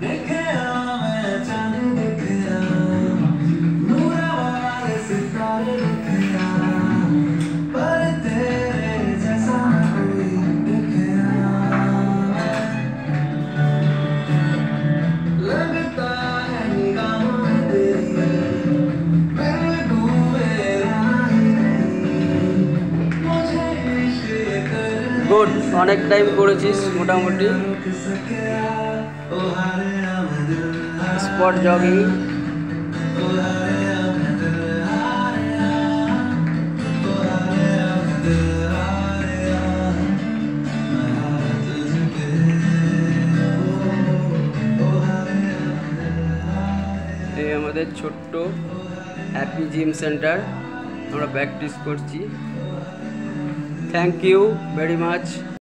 내게 아메 자는 게 그냥 돌아와 내 습관을 অনেক টাইম করেছিস মোটামুটি। স্পট জগিং আমাদের ছোট্ট হ্যাপি জিম সেন্টার আমরা প্র্যাকটিস করছি। thank you very much.